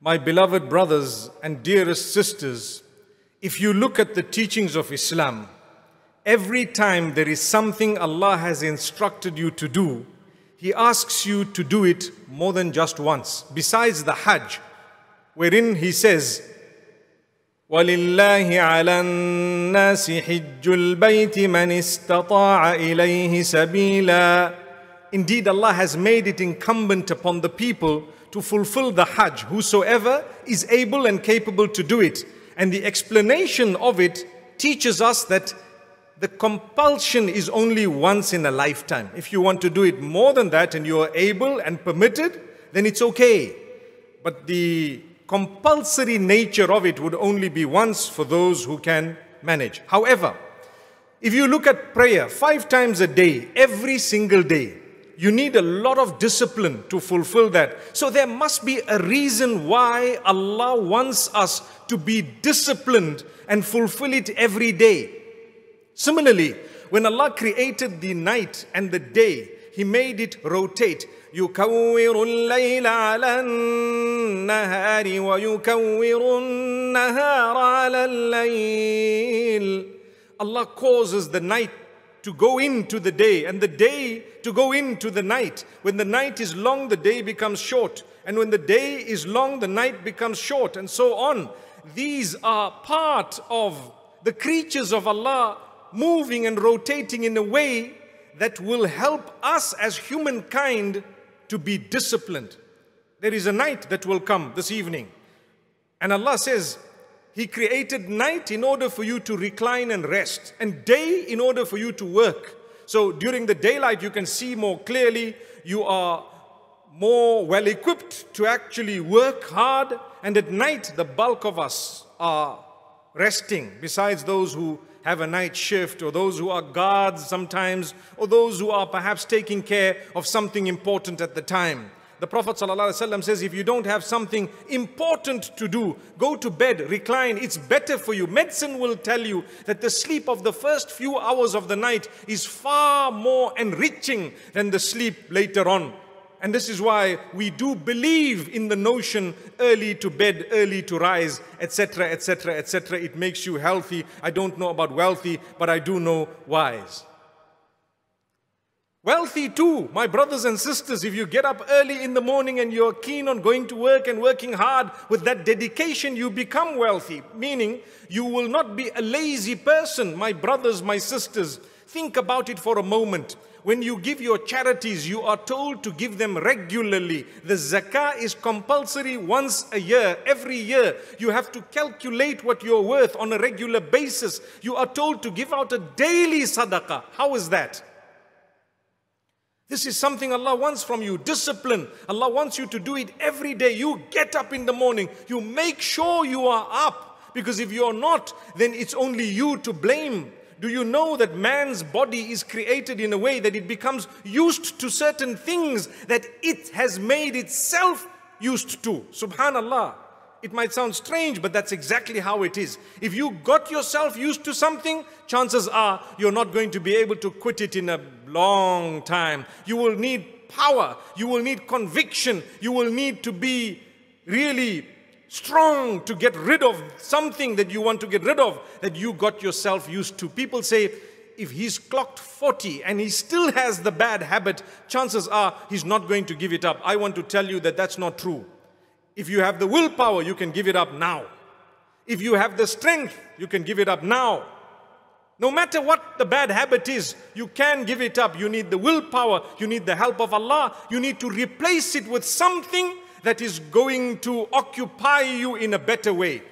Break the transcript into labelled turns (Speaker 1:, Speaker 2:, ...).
Speaker 1: My beloved brothers and dearest sisters, if you look at the teachings of Islam, every time there is something Allah has instructed you to do, He asks you to do it more than just once. Besides the Hajj, wherein He says, ولله على الناس حج البيت من استطاع إليه سبيلا Indeed, Allah has made it incumbent upon the people to fulfill the Hajj, whosoever is able and capable to do it. And the explanation of it teaches us that the compulsion is only once in a lifetime. If you want to do it more than that and you are able and permitted, then it's okay. But the compulsory nature of it would only be once for those who can manage. However, if you look at prayer five times a day, every single day, you need a lot of discipline to fulfill that. So there must be a reason why Allah wants us to be disciplined and fulfill it every day. Similarly, when Allah created the night and the day, He made it rotate. يكور الليل على النهار ويكور النهار على الليل Allah causes the night to go into the day and the day to go into the night. When the night is long, the day becomes short. And when the day is long, the night becomes short, and so on. These are part of the creatures of Allah moving and rotating in a way that will help us as humankind to be disciplined. There is a night that will come this evening. And Allah says, he created night in order for you to recline and rest, and day in order for you to work. So during the daylight, you can see more clearly, you are more well equipped to actually work hard, and at night, the bulk of us are resting, besides those who have a night shift, or those who are guards sometimes, or those who are perhaps taking care of something important at the time. The Prophet ﷺ says, if you don't have something important to do, go to bed, recline, it's better for you. Medicine will tell you that the sleep of the first few hours of the night is far more enriching than the sleep later on. And this is why we do believe in the notion early to bed, early to rise, etc., etc., etc. It makes you healthy. I don't know about wealthy, but I do know wise. Wealthy too, my brothers and sisters, if you get up early in the morning and you're keen on going to work and working hard with that dedication, you become wealthy. Meaning, you will not be a lazy person, my brothers, my sisters. Think about it for a moment. When you give your charities, you are told to give them regularly. The zakah is compulsory once a year, every year. You have to calculate what you're worth on a regular basis. You are told to give out a daily sadaqah. How is that? This is something Allah wants from you discipline. Allah wants you to do it every day. You get up in the morning, you make sure you are up. Because if you're not, then it's only you to blame. Do you know that man's body is created in a way that it becomes used to certain things that it has made itself used to? Subhanallah. It might sound strange, but that's exactly how it is. If you got yourself used to something, chances are you're not going to be able to quit it in a long time. You will need power, you will need conviction, you will need to be really strong to get rid of something that you want to get rid of that you got yourself used to. People say, if he's clocked 40 and he still has the bad habit, chances are he's not going to give it up. I want to tell you that that's not true. If you have the willpower, you can give it up now. If you have the strength, you can give it up now. No matter what the bad habit is, you can give it up. You need the willpower, you need the help of Allah, you need to replace it with something that is going to occupy you in a better way.